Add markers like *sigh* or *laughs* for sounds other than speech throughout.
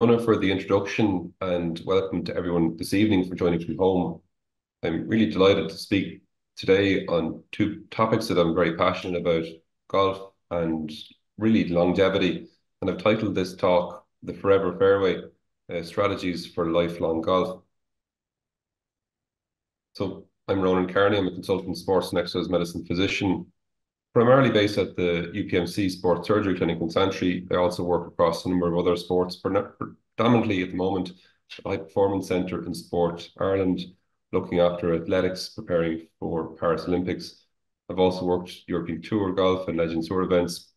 Honor for the introduction and welcome to everyone this evening for joining from home. I'm really delighted to speak today on two topics that I'm very passionate about, golf and really longevity. And I've titled this talk, The Forever Fairway, uh, Strategies for Lifelong Golf. So I'm Ronan Kearney, I'm a consultant sports and exercise medicine physician primarily based at the UPMC Sports Surgery Clinic in Santry. I also work across a number of other sports, predominantly at the moment, High Performance Centre in Sport Ireland, looking after athletics, preparing for Paris Olympics. I've also worked European Tour golf and Legends Tour events.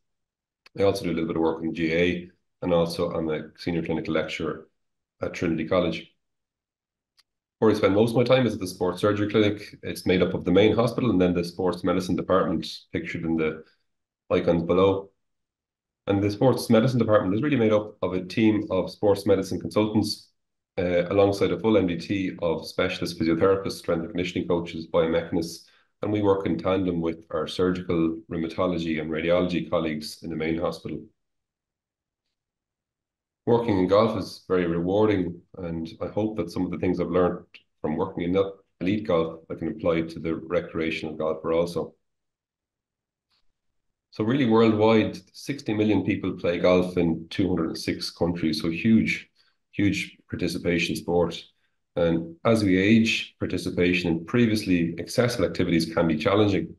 I also do a little bit of work in GAA, and also I'm a senior clinical lecturer at Trinity College. Where I spend most of my time is at the sports surgery clinic. It's made up of the main hospital and then the sports medicine department pictured in the icons below. And the sports medicine department is really made up of a team of sports medicine consultants uh, alongside a full MDT of specialist physiotherapists, strength and conditioning coaches, biomechanists, and we work in tandem with our surgical, rheumatology and radiology colleagues in the main hospital. Working in golf is very rewarding, and I hope that some of the things I've learned from working in elite golf I can apply to the recreational golfer also. So really worldwide, 60 million people play golf in 206 countries, so huge, huge participation sport. And as we age, participation in previously accessible activities can be challenging.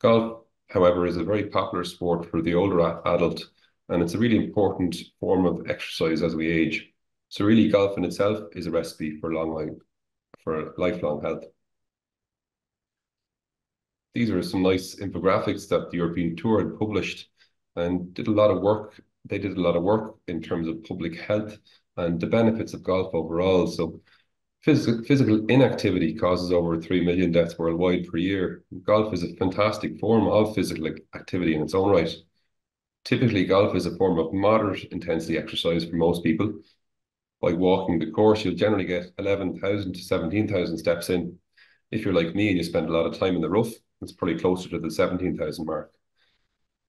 Golf, however, is a very popular sport for the older adult and it's a really important form of exercise as we age. So really, golf in itself is a recipe for long life, for lifelong health. These are some nice infographics that the European Tour had published and did a lot of work. They did a lot of work in terms of public health and the benefits of golf overall. So physical, physical inactivity causes over 3 million deaths worldwide per year. Golf is a fantastic form of physical activity in its own right. Typically, golf is a form of moderate intensity exercise for most people. By walking the course, you'll generally get 11,000 to 17,000 steps in. If you're like me and you spend a lot of time in the rough, it's probably closer to the 17,000 mark.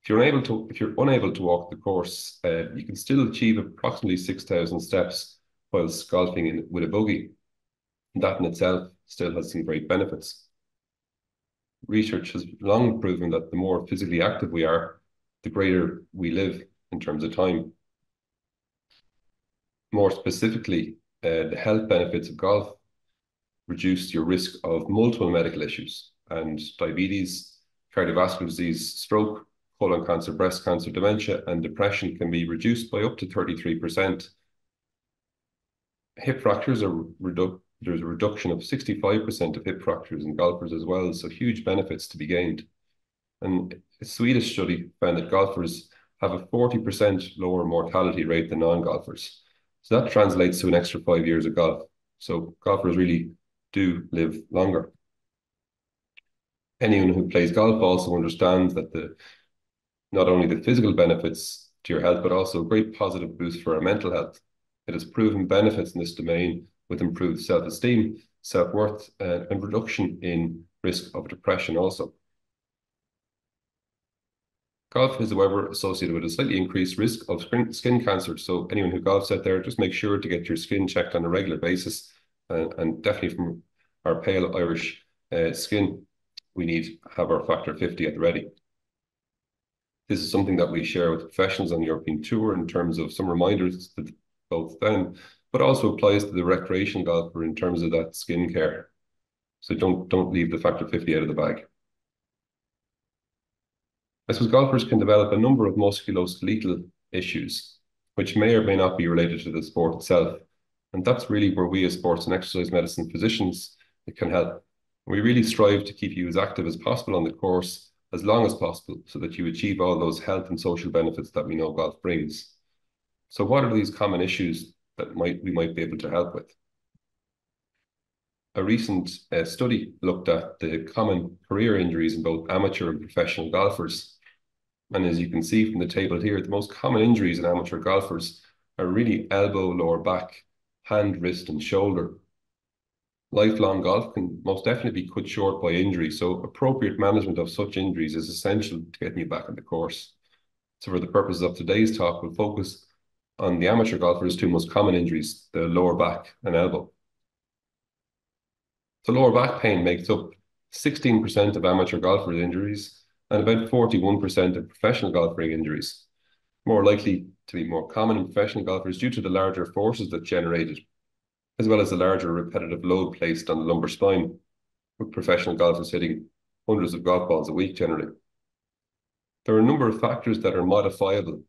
If you're unable to, if you're unable to walk the course, uh, you can still achieve approximately 6,000 steps whilst golfing in, with a bogey. That in itself still has some great benefits. Research has long proven that the more physically active we are, the greater we live in terms of time. More specifically, uh, the health benefits of golf reduce your risk of multiple medical issues and diabetes, cardiovascular disease, stroke, colon cancer, breast cancer, dementia, and depression can be reduced by up to 33%. Hip fractures are redu there's a reduction of 65% of hip fractures in golfers as well, so huge benefits to be gained. And a Swedish study found that golfers have a 40% lower mortality rate than non-golfers. So that translates to an extra five years of golf. So golfers really do live longer. Anyone who plays golf also understands that the not only the physical benefits to your health, but also a great positive boost for our mental health. It has proven benefits in this domain with improved self-esteem, self-worth, uh, and reduction in risk of depression also. Golf is, however, associated with a slightly increased risk of skin cancer. So anyone who golfs out there, just make sure to get your skin checked on a regular basis. And, and definitely from our pale Irish uh, skin, we need to have our factor 50 at the ready. This is something that we share with professionals on the European Tour in terms of some reminders to both them, but also applies to the recreation golfer in terms of that skin care. So don't don't leave the factor 50 out of the bag. I suppose golfers can develop a number of musculoskeletal issues, which may or may not be related to the sport itself. And that's really where we as sports and exercise medicine physicians can help. We really strive to keep you as active as possible on the course as long as possible so that you achieve all those health and social benefits that we know golf brings. So what are these common issues that might we might be able to help with? A recent uh, study looked at the common career injuries in both amateur and professional golfers and as you can see from the table here, the most common injuries in amateur golfers are really elbow, lower back, hand, wrist, and shoulder. Lifelong golf can most definitely be cut short by injury, so appropriate management of such injuries is essential to getting you back on the course. So for the purposes of today's talk, we'll focus on the amateur golfers, two most common injuries, the lower back and elbow. So lower back pain makes up 16% of amateur golfers' injuries and about 41% of professional golfing injuries. More likely to be more common in professional golfers due to the larger forces that generated, as well as the larger repetitive load placed on the lumbar spine, with professional golfers hitting hundreds of golf balls a week generally. There are a number of factors that are modifiable.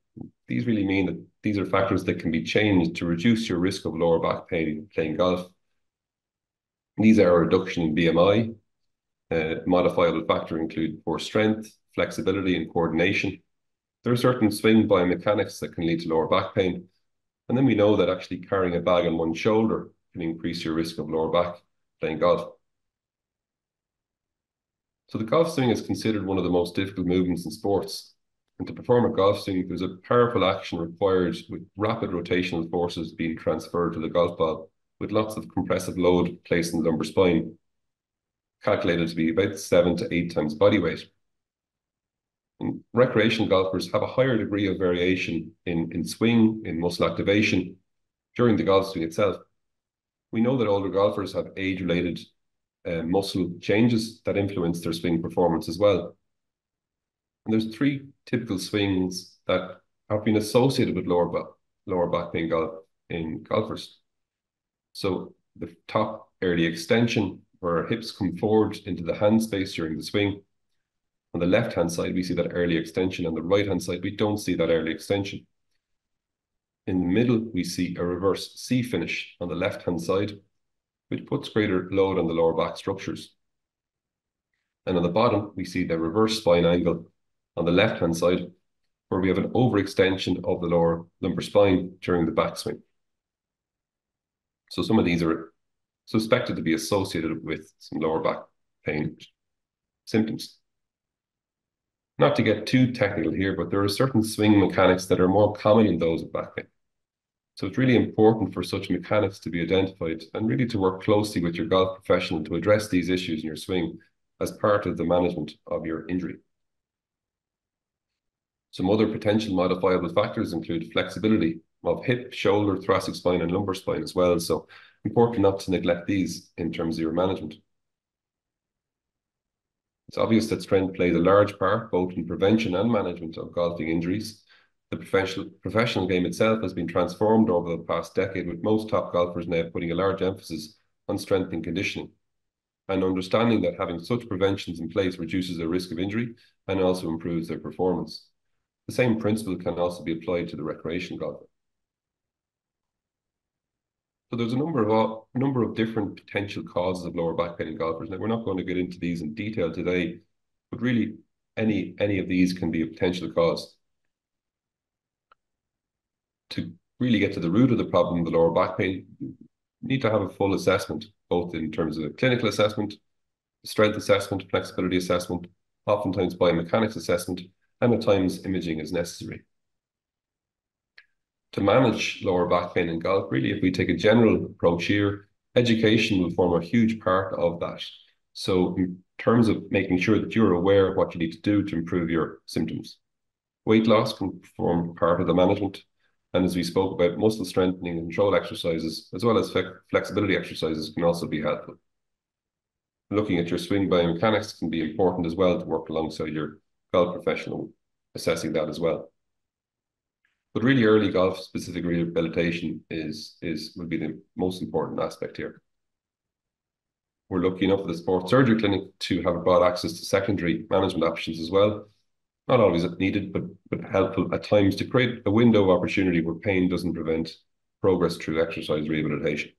These really mean that these are factors that can be changed to reduce your risk of lower back pain playing golf. These are a reduction in BMI. Uh, modifiable factor include poor strength, flexibility, and coordination. There are certain swing biomechanics that can lead to lower back pain. And then we know that actually carrying a bag on one shoulder can increase your risk of lower back playing golf. So the golf swing is considered one of the most difficult movements in sports. And to perform a golf swing, there's a powerful action required with rapid rotational forces being transferred to the golf ball, with lots of compressive load placed in the lumbar spine, calculated to be about seven to eight times body weight. And recreational golfers have a higher degree of variation in, in swing, in muscle activation during the golf swing itself. We know that older golfers have age-related uh, muscle changes that influence their swing performance as well. And there's three typical swings that have been associated with lower back, lower back pain golf in golfers. So the top early extension, where our hips come forward into the hand space during the swing. On the left-hand side, we see that early extension. On the right-hand side, we don't see that early extension. In the middle, we see a reverse C finish on the left-hand side, which puts greater load on the lower back structures. And on the bottom, we see the reverse spine angle on the left-hand side, where we have an overextension of the lower lumbar spine during the backswing. So some of these are suspected to be associated with some lower back pain symptoms. Not to get too technical here, but there are certain swing mechanics that are more common in those with back pain. So it's really important for such mechanics to be identified and really to work closely with your golf professional to address these issues in your swing as part of the management of your injury. Some other potential modifiable factors include flexibility of hip, shoulder, thoracic spine, and lumbar spine as well. So important not to neglect these in terms of your management. It's obvious that strength plays a large part both in prevention and management of golfing injuries. The professional, professional game itself has been transformed over the past decade, with most top golfers now putting a large emphasis on strength and conditioning, and understanding that having such preventions in place reduces their risk of injury and also improves their performance. The same principle can also be applied to the recreation golfer. So there's a number of a number of different potential causes of lower back pain in golfers. Now we're not going to get into these in detail today, but really any any of these can be a potential cause to really get to the root of the problem, the lower back pain, you need to have a full assessment, both in terms of a clinical assessment, strength assessment, flexibility assessment, oftentimes biomechanics assessment, and at times imaging is necessary. To manage lower back pain in golf, really, if we take a general approach here, education will form a huge part of that. So in terms of making sure that you're aware of what you need to do to improve your symptoms. Weight loss can form part of the management and as we spoke about, muscle strengthening and control exercises, as well as flexibility exercises, can also be helpful. Looking at your swing biomechanics can be important as well to work alongside your golf professional, assessing that as well. But really early golf specific rehabilitation is, is would be the most important aspect here. We're lucky enough at the sports surgery clinic to have broad access to secondary management options as well not always needed, but but helpful at times to create a window of opportunity where pain doesn't prevent progress through exercise rehabilitation.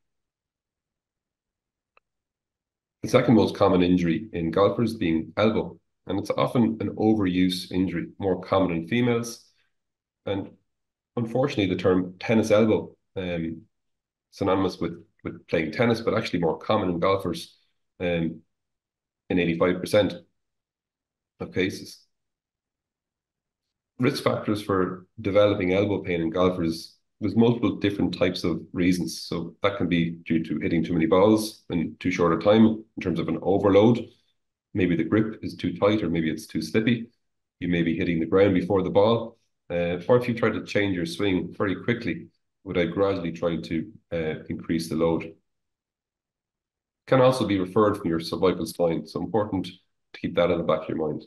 The second most common injury in golfers being elbow, and it's often an overuse injury, more common in females. And unfortunately, the term tennis elbow, um, synonymous with, with playing tennis, but actually more common in golfers um, in 85% of cases risk factors for developing elbow pain in golfers there's multiple different types of reasons. So that can be due to hitting too many balls in too short a time in terms of an overload. Maybe the grip is too tight or maybe it's too slippy. You may be hitting the ground before the ball. Uh, or if you try to change your swing very quickly without gradually trying to uh, increase the load. Can also be referred from your cervical spine, so important to keep that in the back of your mind.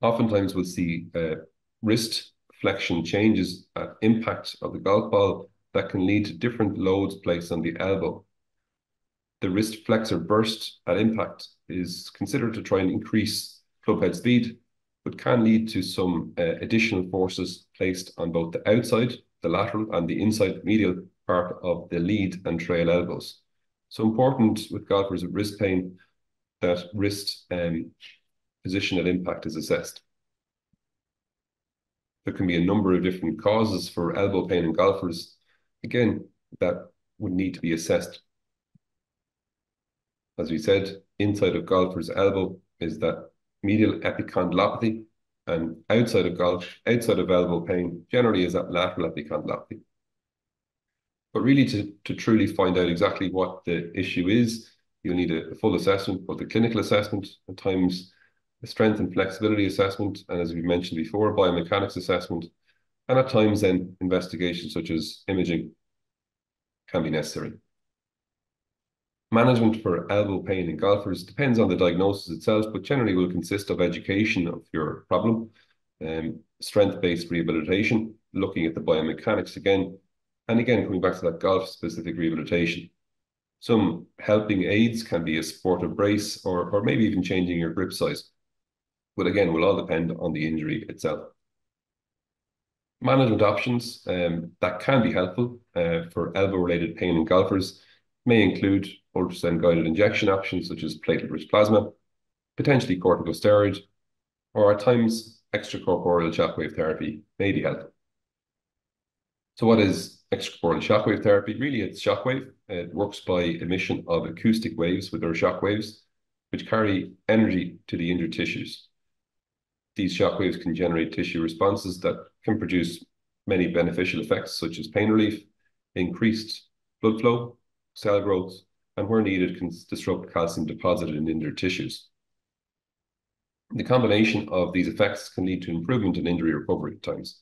Oftentimes we'll see uh, wrist flexion changes at impact of the golf ball that can lead to different loads placed on the elbow. The wrist flexor burst at impact is considered to try and increase clubhead speed, but can lead to some uh, additional forces placed on both the outside, the lateral, and the inside medial part of the lead and trail elbows. So important with golfers with wrist pain that wrist um, position impact is assessed. There can be a number of different causes for elbow pain in golfers. Again, that would need to be assessed. As we said, inside of golfer's elbow is that medial epicondylopathy, and outside of golf, outside of elbow pain, generally is that lateral epicondylopathy. But really, to, to truly find out exactly what the issue is, you'll need a, full assessment, both a clinical assessment, at times a strength and flexibility assessment, and as we mentioned before, biomechanics assessment, and at times then investigations such as imaging can be necessary. Management for elbow pain in golfers depends on the diagnosis itself, but generally will consist of education of your problem, um, strength-based rehabilitation, looking at the biomechanics again, and again, coming back to that golf-specific rehabilitation. Some helping aids can be a supportive brace or, or maybe even changing your grip size but again, will all depend on the injury itself. Management options um, that can be helpful uh, for elbow-related pain in golfers may include ultrasound-guided injection options such as platelet-rich plasma, potentially corticosteroid, or at times extracorporeal shockwave therapy may be helpful. So what is extracorporeal shockwave therapy? Really, it's shockwave. It works by emission of acoustic waves with their shockwaves, which carry energy to the injured tissues. These shock waves can generate tissue responses that can produce many beneficial effects, such as pain relief, increased blood flow, cell growth, and where needed, can disrupt calcium deposited in injured tissues. The combination of these effects can lead to improvement in injury recovery at times.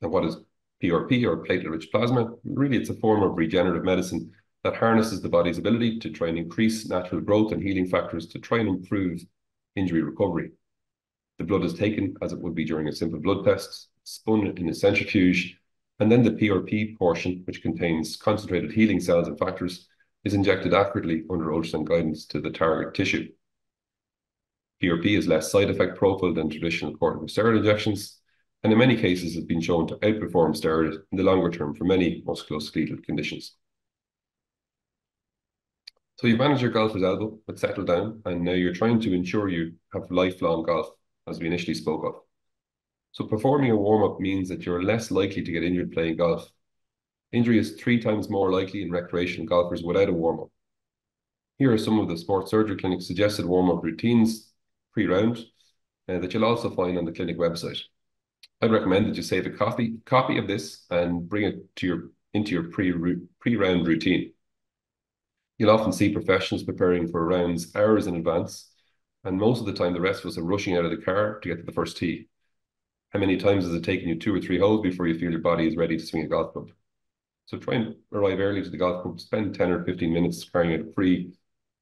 Now, what is PRP or platelet-rich plasma? Really, it's a form of regenerative medicine that harnesses the body's ability to try and increase natural growth and healing factors to try and improve injury recovery. The blood is taken as it would be during a simple blood test, spun in a centrifuge, and then the PRP portion, which contains concentrated healing cells and factors, is injected accurately under ultrasound guidance to the target tissue. PRP is less side effect profile than traditional corticosteroid injections, and in many cases has been shown to outperform steroids in the longer term for many musculoskeletal conditions. So you've managed your golfer's elbow, but settled down, and now you're trying to ensure you have lifelong golf, as we initially spoke of. So performing a warm-up means that you're less likely to get injured playing golf. Injury is three times more likely in recreational golfers without a warm-up. Here are some of the sports surgery clinic's suggested warm-up routines pre-round uh, that you'll also find on the clinic website. I'd recommend that you save a copy copy of this and bring it to your into your pre pre-round routine. You'll often see professionals preparing for rounds hours in advance, and most of the time the rest of us are rushing out of the car to get to the first tee. How many times has it taken you two or three holes before you feel your body is ready to swing a golf club? So try and arrive early to the golf club, spend 10 or 15 minutes carrying a free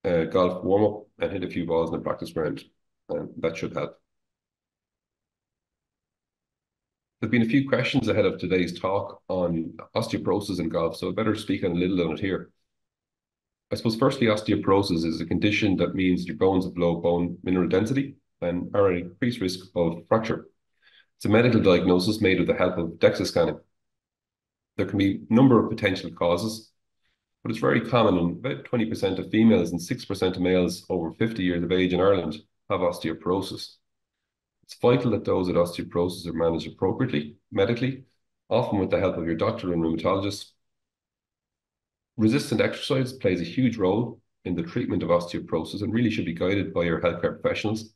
uh, golf warm-up and hit a few balls in a practice ground. And that should help. There's been a few questions ahead of today's talk on osteoporosis in golf, so I better speak on a little on it here. I suppose firstly, osteoporosis is a condition that means your bones have low bone mineral density and are at increased risk of fracture. It's a medical diagnosis made with the help of DEXA scanning. There can be a number of potential causes, but it's very common in about 20% of females and 6% of males over 50 years of age in Ireland have osteoporosis. It's vital that those with osteoporosis are managed appropriately, medically, often with the help of your doctor and rheumatologist, Resistant exercise plays a huge role in the treatment of osteoporosis and really should be guided by your healthcare professionals.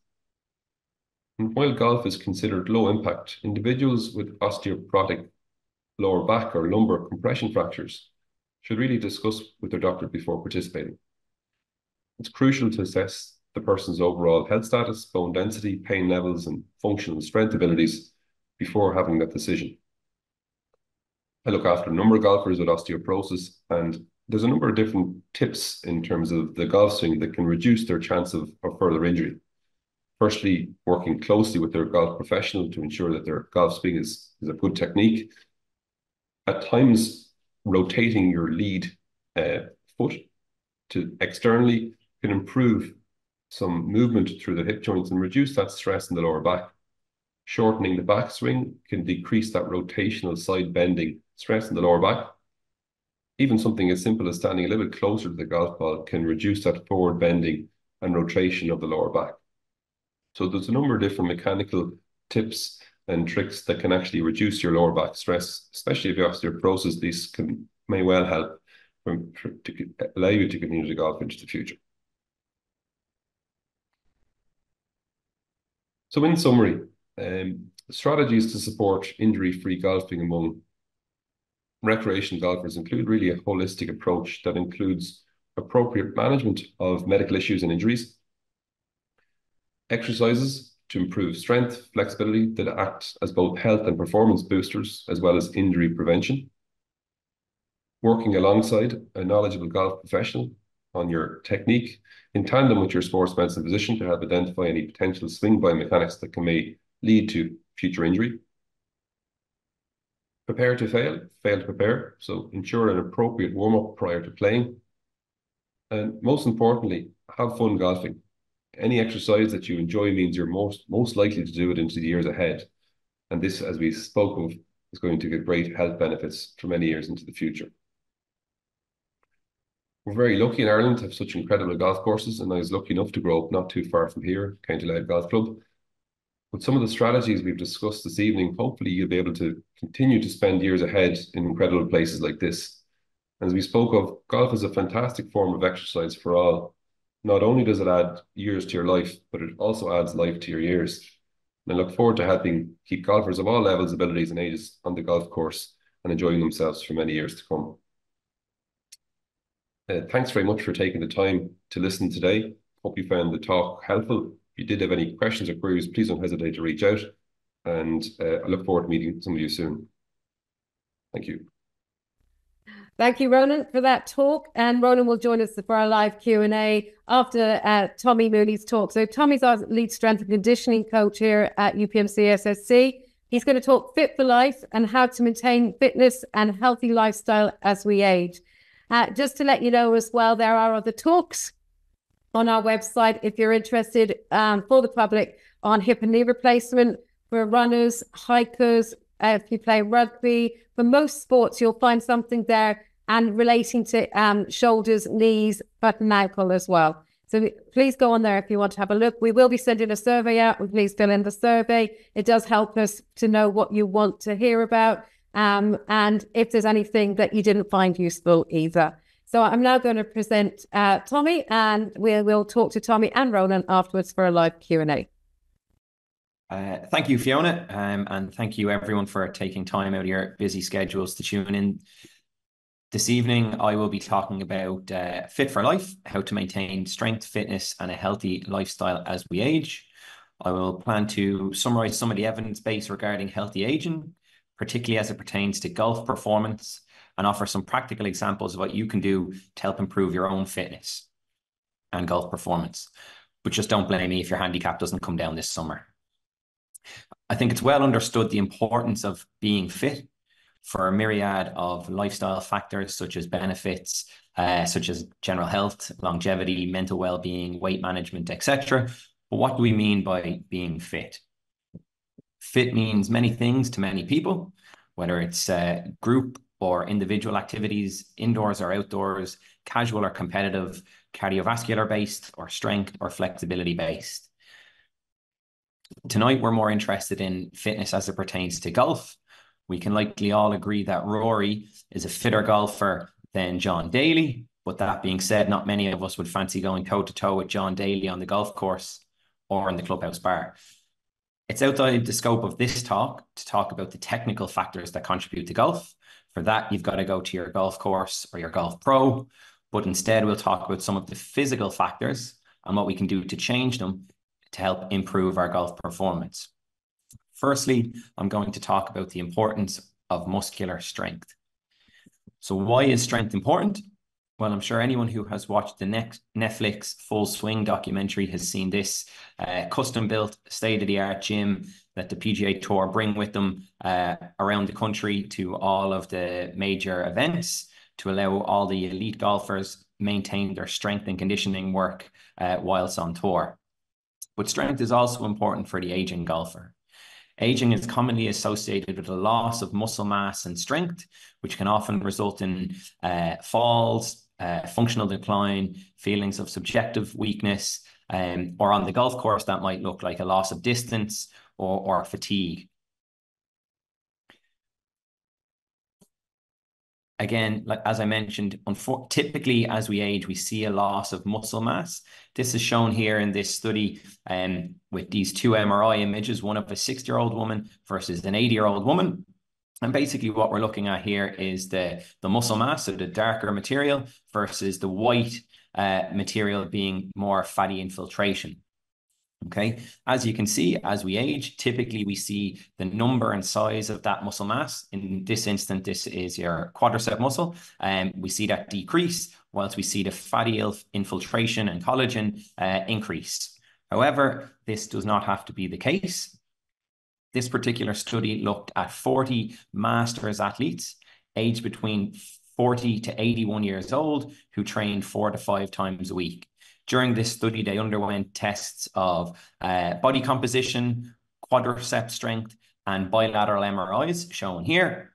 While golf is considered low impact, individuals with osteoporotic lower back or lumbar compression fractures should really discuss with their doctor before participating. It's crucial to assess the person's overall health status, bone density, pain levels, and functional strength abilities before having that decision. I look after a number of golfers with osteoporosis, and there's a number of different tips in terms of the golf swing that can reduce their chance of, of further injury. Firstly, working closely with their golf professional to ensure that their golf swing is, is a good technique. At times, rotating your lead uh, foot to externally can improve some movement through the hip joints and reduce that stress in the lower back. Shortening the backswing can decrease that rotational side bending stress in the lower back. Even something as simple as standing a little bit closer to the golf ball can reduce that forward bending and rotation of the lower back. So there's a number of different mechanical tips and tricks that can actually reduce your lower back stress, especially if you have osteoporosis. These can may well help from, to allow you to continue to golf into the future. So in summary, um, strategies to support injury-free golfing among recreational golfers include really a holistic approach that includes appropriate management of medical issues and injuries, exercises to improve strength, flexibility that act as both health and performance boosters, as well as injury prevention, working alongside a knowledgeable golf professional on your technique in tandem with your sports medicine physician to help identify any potential swing biomechanics that can may lead to future injury. Prepare to fail, fail to prepare. So ensure an appropriate warm-up prior to playing. And most importantly, have fun golfing. Any exercise that you enjoy means you're most most likely to do it into the years ahead. And this, as we spoke of, is going to get great health benefits for many years into the future. We're very lucky in Ireland to have such incredible golf courses, and I was lucky enough to grow up not too far from here, County Louth Golf Club. With some of the strategies we've discussed this evening, hopefully you'll be able to continue to spend years ahead in incredible places like this. As we spoke of, golf is a fantastic form of exercise for all. Not only does it add years to your life, but it also adds life to your years. And I look forward to helping keep golfers of all levels, abilities, and ages on the golf course and enjoying themselves for many years to come. Uh, thanks very much for taking the time to listen today. Hope you found the talk helpful. If you did have any questions or queries, please don't hesitate to reach out. And uh, I look forward to meeting some of you soon. Thank you. Thank you, Ronan, for that talk. And Ronan will join us for our live Q&A after uh, Tommy Mooney's talk. So Tommy's our lead strength and conditioning coach here at UPMC SSC. He's going to talk fit for life and how to maintain fitness and healthy lifestyle as we age. Uh, just to let you know as well, there are other talks on our website if you're interested um, for the public on hip and knee replacement for runners, hikers, uh, if you play rugby. For most sports, you'll find something there and relating to um, shoulders, knees, foot and ankle as well. So please go on there if you want to have a look. We will be sending a survey out. Please fill in the survey. It does help us to know what you want to hear about um, and if there's anything that you didn't find useful either. So I'm now going to present uh, Tommy, and we will talk to Tommy and Ronan afterwards for a live Q&A. Uh, thank you, Fiona, um, and thank you everyone for taking time out of your busy schedules to tune in. This evening, I will be talking about uh, Fit for Life, how to maintain strength, fitness, and a healthy lifestyle as we age. I will plan to summarize some of the evidence base regarding healthy aging, particularly as it pertains to golf performance, and offer some practical examples of what you can do to help improve your own fitness and golf performance. But just don't blame me if your handicap doesn't come down this summer. I think it's well understood the importance of being fit for a myriad of lifestyle factors such as benefits, uh, such as general health, longevity, mental well-being, weight management, etc. But what do we mean by being fit? Fit means many things to many people, whether it's uh, group or individual activities, indoors or outdoors, casual or competitive, cardiovascular based, or strength or flexibility based. Tonight, we're more interested in fitness as it pertains to golf. We can likely all agree that Rory is a fitter golfer than John Daly. But that being said, not many of us would fancy going toe to toe with John Daly on the golf course or in the clubhouse bar. It's outside the scope of this talk to talk about the technical factors that contribute to golf. For that, you've got to go to your golf course or your golf pro. But instead, we'll talk about some of the physical factors and what we can do to change them to help improve our golf performance. Firstly, I'm going to talk about the importance of muscular strength. So why is strength important? Well, I'm sure anyone who has watched the next Netflix Full Swing documentary has seen this uh, custom-built, state-of-the-art gym that the PGA Tour bring with them uh, around the country to all of the major events to allow all the elite golfers maintain their strength and conditioning work uh, whilst on tour. But strength is also important for the aging golfer. Aging is commonly associated with a loss of muscle mass and strength, which can often result in uh, falls, uh, functional decline, feelings of subjective weakness, um, or on the golf course, that might look like a loss of distance or, or fatigue. Again, like as I mentioned, typically as we age, we see a loss of muscle mass. This is shown here in this study um, with these two MRI images, one of a 60-year-old woman versus an 80-year-old woman. And basically what we're looking at here is the, the muscle mass, so the darker material versus the white uh, material being more fatty infiltration. Okay, as you can see, as we age, typically we see the number and size of that muscle mass. In this instance, this is your quadricep muscle, and um, we see that decrease, whilst we see the fatty infiltration and collagen uh, increase. However, this does not have to be the case. This particular study looked at 40 masters athletes aged between 40 to 81 years old who trained four to five times a week. During this study, they underwent tests of uh, body composition, quadricep strength, and bilateral MRIs shown here.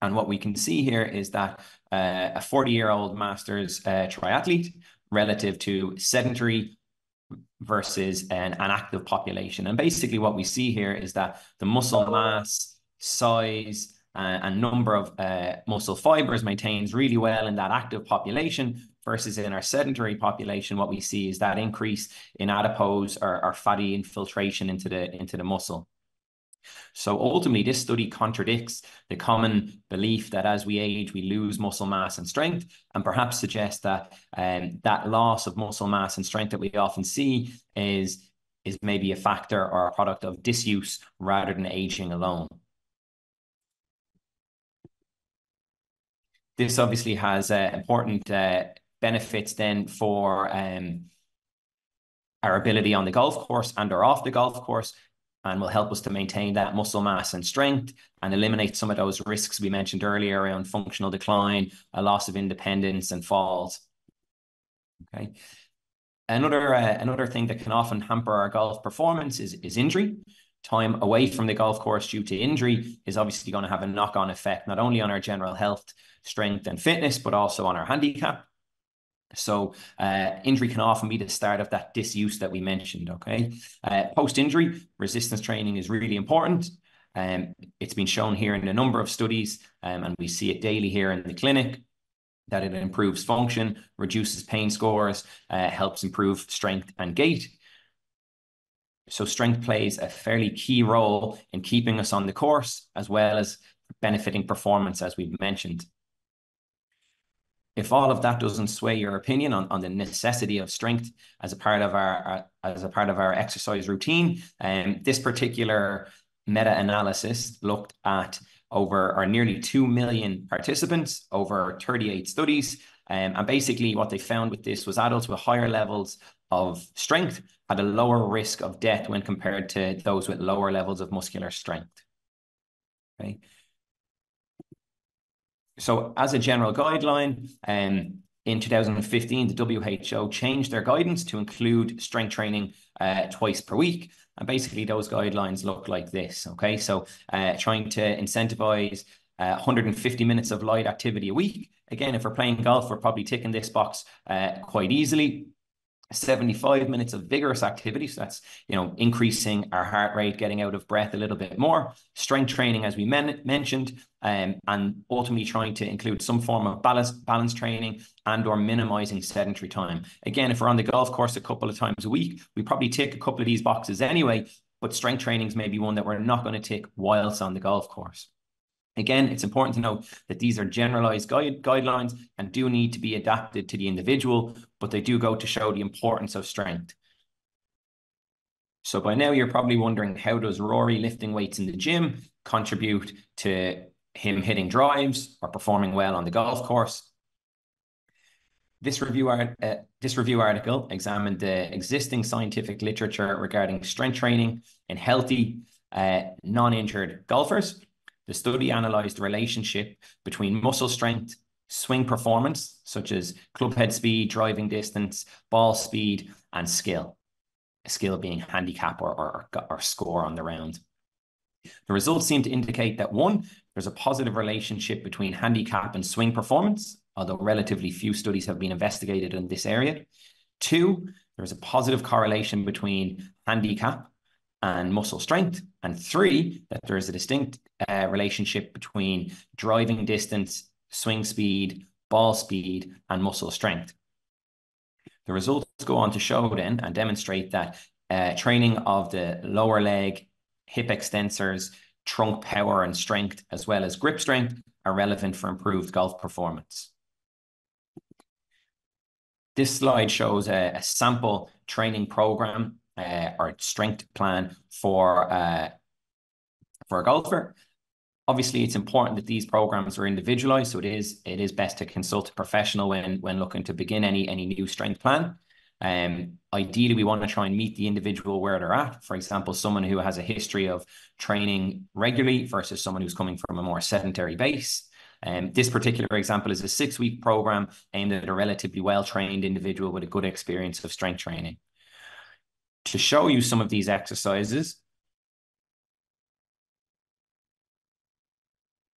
And what we can see here is that uh, a 40-year-old masters uh, triathlete relative to sedentary versus an, an active population. And basically what we see here is that the muscle mass, size, uh, and number of uh, muscle fibers maintains really well in that active population versus in our sedentary population, what we see is that increase in adipose or, or fatty infiltration into the, into the muscle. So ultimately, this study contradicts the common belief that as we age, we lose muscle mass and strength, and perhaps suggests that um, that loss of muscle mass and strength that we often see is, is maybe a factor or a product of disuse rather than aging alone. This obviously has uh, important uh, benefits then for um, our ability on the golf course and or off the golf course and will help us to maintain that muscle mass and strength and eliminate some of those risks we mentioned earlier around functional decline, a loss of independence and falls. Okay. Another, uh, another thing that can often hamper our golf performance is, is injury. Time away from the golf course due to injury is obviously going to have a knock-on effect, not only on our general health, strength and fitness, but also on our handicap. So uh, injury can often be the start of that disuse that we mentioned, okay? Uh, Post-injury, resistance training is really important. Um, it's been shown here in a number of studies, um, and we see it daily here in the clinic, that it improves function, reduces pain scores, uh, helps improve strength and gait. So strength plays a fairly key role in keeping us on the course, as well as benefiting performance, as we've mentioned if all of that doesn't sway your opinion on, on the necessity of strength as a part of our, as a part of our exercise routine, um, this particular meta-analysis looked at over or nearly 2 million participants over 38 studies. Um, and basically what they found with this was adults with higher levels of strength had a lower risk of death when compared to those with lower levels of muscular strength. So as a general guideline, um, in 2015, the WHO changed their guidance to include strength training uh, twice per week. And basically those guidelines look like this, okay? So uh, trying to incentivize uh, 150 minutes of light activity a week. Again, if we're playing golf, we're probably ticking this box uh, quite easily. 75 minutes of vigorous activity. So that's, you know, increasing our heart rate, getting out of breath a little bit more. Strength training, as we men mentioned, um, and ultimately trying to include some form of balance, balance training and or minimizing sedentary time. Again, if we're on the golf course a couple of times a week, we probably tick a couple of these boxes anyway, but strength training is maybe one that we're not going to tick whilst on the golf course. Again, it's important to note that these are generalized guide, guidelines and do need to be adapted to the individual, but they do go to show the importance of strength. So by now you're probably wondering how does Rory lifting weights in the gym contribute to him hitting drives or performing well on the golf course? This review, art, uh, this review article examined the existing scientific literature regarding strength training in healthy, uh, non-injured golfers the study analysed the relationship between muscle strength, swing performance, such as club head speed, driving distance, ball speed, and skill. Skill being handicap or, or, or score on the round. The results seem to indicate that one, there's a positive relationship between handicap and swing performance, although relatively few studies have been investigated in this area. Two, there's a positive correlation between handicap and muscle strength. And three, that there is a distinct uh, relationship between driving distance, swing speed, ball speed, and muscle strength. The results go on to show then and demonstrate that uh, training of the lower leg, hip extensors, trunk power and strength, as well as grip strength, are relevant for improved golf performance. This slide shows a, a sample training program uh, or strength plan for uh, for a golfer. Obviously, it's important that these programs are individualized, so it is it is best to consult a professional when when looking to begin any any new strength plan. Um, ideally, we want to try and meet the individual where they're at. For example, someone who has a history of training regularly versus someone who's coming from a more sedentary base. Um, this particular example is a six-week program aimed at a relatively well-trained individual with a good experience of strength training to show you some of these exercises.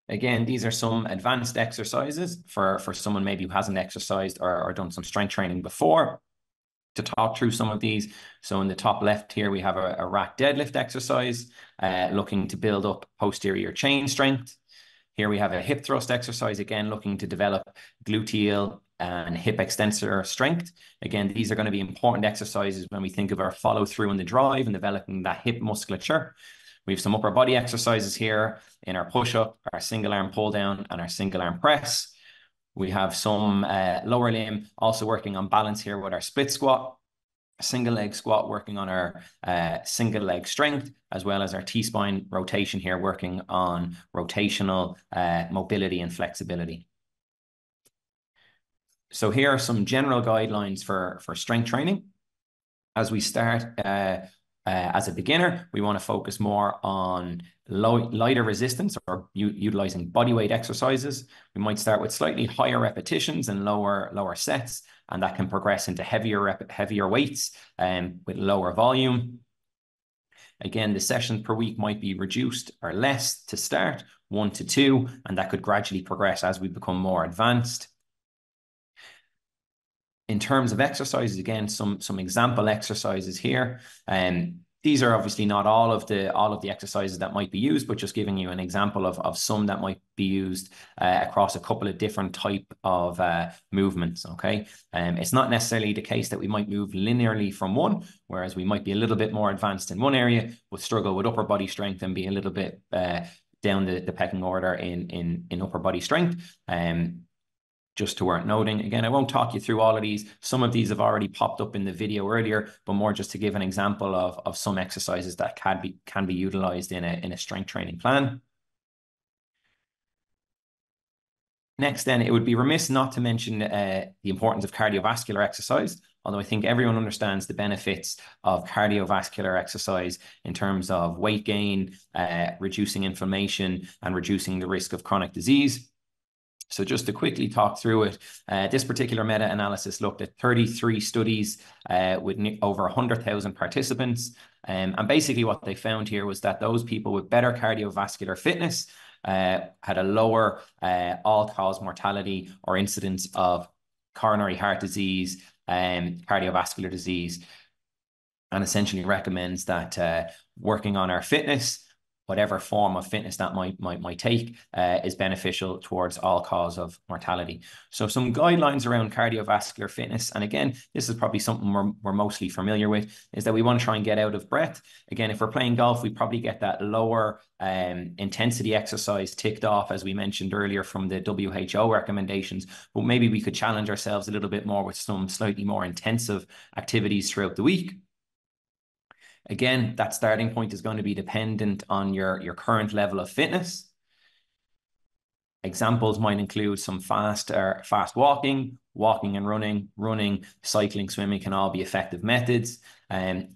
Again, these are some advanced exercises for, for someone maybe who hasn't exercised or, or done some strength training before to talk through some of these. So in the top left here, we have a, a rack deadlift exercise, uh, looking to build up posterior chain strength. Here we have a hip thrust exercise, again, looking to develop gluteal and hip extensor strength. Again, these are going to be important exercises when we think of our follow through in the drive and developing that hip musculature. We have some upper body exercises here in our push up, our single arm pull down, and our single arm press. We have some uh, lower limb also working on balance here with our split squat, single leg squat working on our uh, single leg strength, as well as our T spine rotation here working on rotational uh, mobility and flexibility. So here are some general guidelines for, for strength training. As we start uh, uh, as a beginner, we want to focus more on low, lighter resistance or utilizing body weight exercises. We might start with slightly higher repetitions and lower lower sets, and that can progress into heavier heavier weights um, with lower volume. Again, the sessions per week might be reduced or less to start, one to two, and that could gradually progress as we become more advanced in terms of exercises, again, some some example exercises here. Um, these are obviously not all of the all of the exercises that might be used, but just giving you an example of, of some that might be used uh, across a couple of different type of uh, movements. Okay, um, it's not necessarily the case that we might move linearly from one, whereas we might be a little bit more advanced in one area, but struggle with upper body strength and be a little bit uh, down the, the pecking order in in in upper body strength. Um, just to worth noting. Again, I won't talk you through all of these. Some of these have already popped up in the video earlier, but more just to give an example of, of some exercises that can be can be utilized in a, in a strength training plan. Next, then, it would be remiss not to mention uh, the importance of cardiovascular exercise, although I think everyone understands the benefits of cardiovascular exercise in terms of weight gain, uh, reducing inflammation, and reducing the risk of chronic disease. So just to quickly talk through it, uh, this particular meta-analysis looked at 33 studies uh, with over 100,000 participants. Um, and basically what they found here was that those people with better cardiovascular fitness uh, had a lower uh, all-cause mortality or incidence of coronary heart disease, um, cardiovascular disease, and essentially recommends that uh, working on our fitness whatever form of fitness that might might might take uh, is beneficial towards all cause of mortality. So some guidelines around cardiovascular fitness, and again, this is probably something we're, we're mostly familiar with, is that we want to try and get out of breath. Again, if we're playing golf, we probably get that lower um, intensity exercise ticked off, as we mentioned earlier from the WHO recommendations, but maybe we could challenge ourselves a little bit more with some slightly more intensive activities throughout the week. Again, that starting point is going to be dependent on your, your current level of fitness. Examples might include some fast or fast walking, walking and running, running, cycling, swimming can all be effective methods. And um,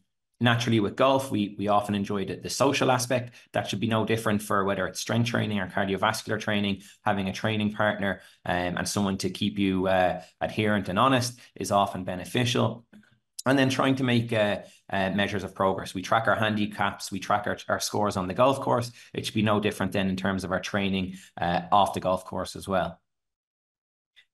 naturally with golf, we we often enjoy the, the social aspect. That should be no different for whether it's strength training or cardiovascular training. Having a training partner um, and someone to keep you uh, adherent and honest is often beneficial and then trying to make uh, uh, measures of progress. We track our handicaps, we track our, our scores on the golf course. It should be no different than in terms of our training uh, off the golf course as well.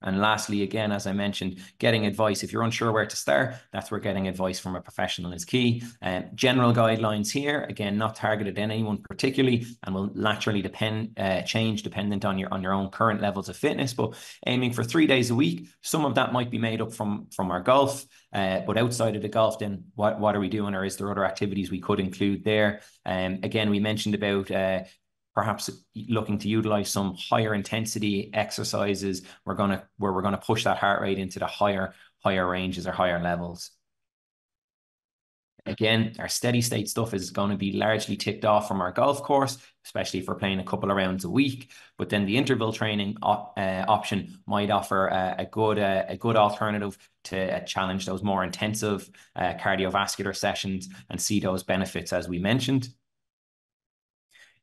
And lastly, again, as I mentioned, getting advice. If you're unsure where to start, that's where getting advice from a professional is key. Um, general guidelines here, again, not targeted at anyone particularly, and will laterally depend uh, change dependent on your on your own current levels of fitness. But aiming for three days a week, some of that might be made up from from our golf. Uh, but outside of the golf, then what what are we doing, or is there other activities we could include there? Um, again, we mentioned about uh, perhaps looking to utilize some higher intensity exercises we're to where we're going to push that heart rate into the higher higher ranges or higher levels. Again our steady state stuff is going to be largely ticked off from our golf course especially if we're playing a couple of rounds a week. But then the interval training op uh, option might offer a, a good uh, a good alternative to uh, challenge those more intensive uh, cardiovascular sessions and see those benefits as we mentioned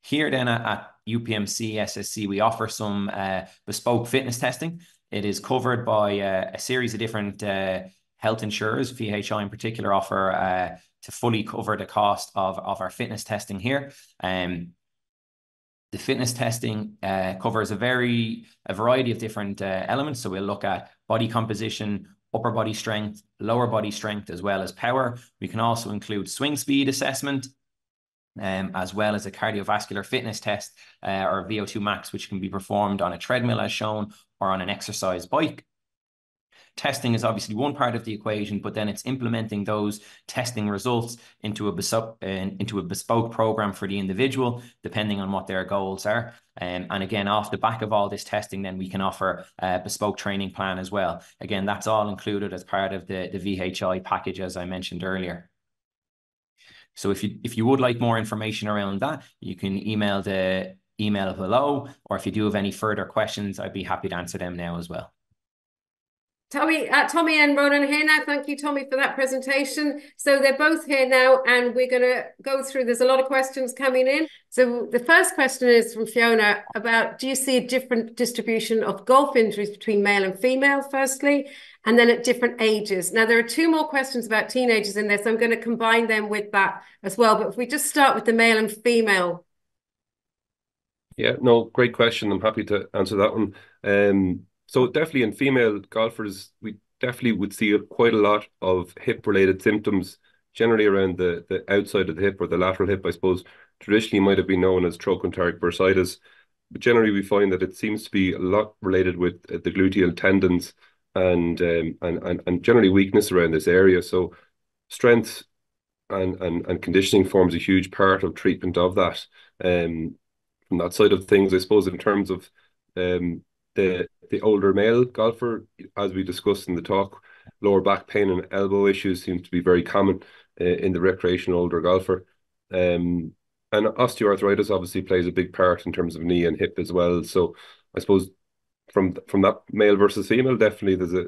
here then at, UPMC SSC, we offer some uh, bespoke fitness testing. It is covered by uh, a series of different uh, health insurers. VHI in particular offer uh, to fully cover the cost of, of our fitness testing here. Um, the fitness testing uh, covers a very a variety of different uh, elements. So we'll look at body composition, upper body strength, lower body strength, as well as power. We can also include swing speed assessment, um, as well as a cardiovascular fitness test uh, or VO2 max, which can be performed on a treadmill as shown or on an exercise bike. Testing is obviously one part of the equation, but then it's implementing those testing results into a bespoke, uh, into a bespoke program for the individual, depending on what their goals are. Um, and again, off the back of all this testing, then we can offer a bespoke training plan as well. Again, that's all included as part of the, the VHI package, as I mentioned earlier. So if you if you would like more information around that, you can email the email below, or if you do have any further questions, I'd be happy to answer them now as well. Tommy, uh, Tommy and Ronan here now. Thank you, Tommy, for that presentation. So they're both here now, and we're going to go through. There's a lot of questions coming in. So the first question is from Fiona about: Do you see a different distribution of golf injuries between male and female? Firstly, and then at different ages. Now, there are two more questions about teenagers in there, so I'm going to combine them with that as well. But if we just start with the male and female. Yeah, no, great question. I'm happy to answer that one. Um, so definitely in female golfers, we definitely would see quite a lot of hip-related symptoms, generally around the, the outside of the hip or the lateral hip, I suppose. Traditionally might have been known as trochanteric bursitis, but generally we find that it seems to be a lot related with the gluteal tendons and um, and, and and generally weakness around this area. So strength and and and conditioning forms a huge part of treatment of that. Um, from that side of things, I suppose in terms of um the the older male golfer, as we discussed in the talk, lower back pain and elbow issues seem to be very common uh, in the recreational older golfer. Um, and osteoarthritis obviously plays a big part in terms of knee and hip as well. So I suppose from from that male versus female, definitely there's a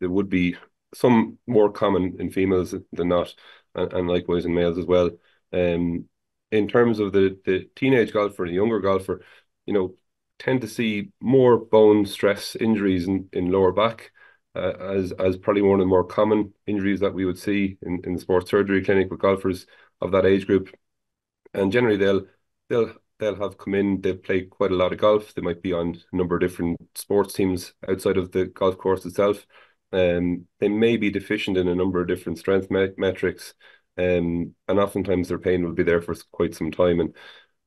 there would be some more common in females than not, and, and likewise in males as well. Um, in terms of the the teenage golfer and younger golfer, you know, tend to see more bone stress injuries in, in lower back uh, as as probably one of the more common injuries that we would see in, in the sports surgery clinic with golfers of that age group. And generally they'll they'll they'll have come in, they've played quite a lot of golf. They might be on a number of different sports teams outside of the golf course itself. Um, they may be deficient in a number of different strength me metrics, um, and oftentimes their pain will be there for quite some time. And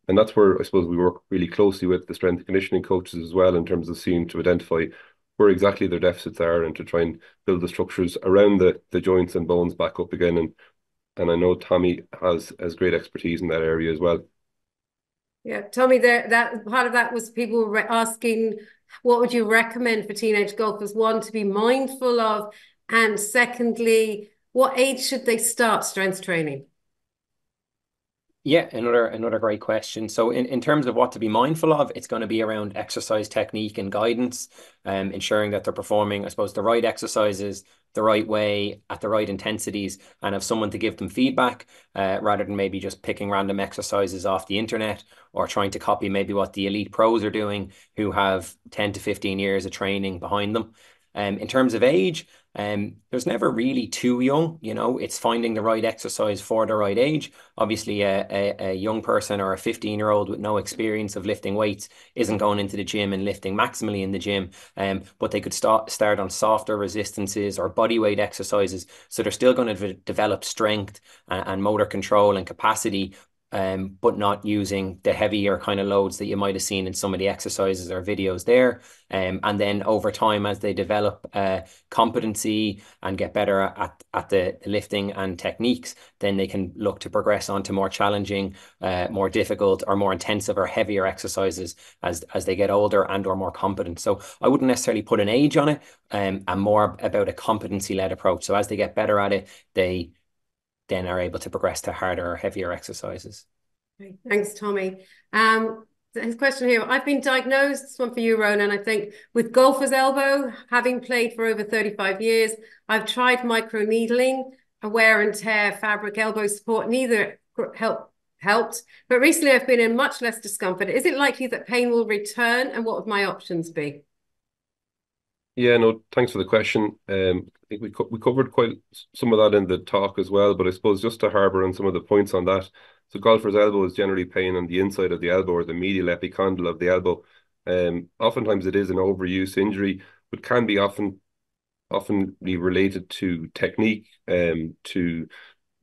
And that's where I suppose we work really closely with the strength and conditioning coaches as well in terms of seeing to identify where exactly their deficits are and to try and build the structures around the the joints and bones back up again. And and I know Tommy has has great expertise in that area as well. Yeah, Tommy, there that part of that was people were asking, what would you recommend for teenage golfers? One to be mindful of, and secondly, what age should they start strength training? Yeah, another another great question. So in, in terms of what to be mindful of, it's going to be around exercise technique and guidance, um, ensuring that they're performing, I suppose, the right exercises the right way at the right intensities and have someone to give them feedback uh, rather than maybe just picking random exercises off the internet or trying to copy maybe what the elite pros are doing who have 10 to 15 years of training behind them. Um, in terms of age, um, there's never really too young. You know, it's finding the right exercise for the right age. Obviously, a, a, a young person or a 15 year old with no experience of lifting weights isn't going into the gym and lifting maximally in the gym. Um, but they could start start on softer resistances or body weight exercises. So they're still going to develop strength and, and motor control and capacity but not using the heavier kind of loads that you might have seen in some of the exercises or videos there. Um, and then over time, as they develop uh, competency and get better at, the lifting and techniques, then they can look to progress on to more challenging, uh, more difficult or more intensive or heavier exercises as, as they get older and or more competent. So I wouldn't necessarily put an age on it um, and more about a competency-led approach. So as they get better at it, they then are able to progress to harder or heavier exercises. Thanks, Tommy. Um, his question here, I've been diagnosed, this one for you, Ronan, I think, with golfer's elbow, having played for over 35 years. I've tried microneedling, a wear and tear fabric elbow support, neither help, helped. But recently I've been in much less discomfort. Is it likely that pain will return? And what would my options be? Yeah, no, thanks for the question. Um, I think we we covered quite some of that in the talk as well, but I suppose just to harbour on some of the points on that. So golfer's elbow is generally pain on the inside of the elbow or the medial epicondyle of the elbow. Um, oftentimes it is an overuse injury, but can be often often be related to technique, um, to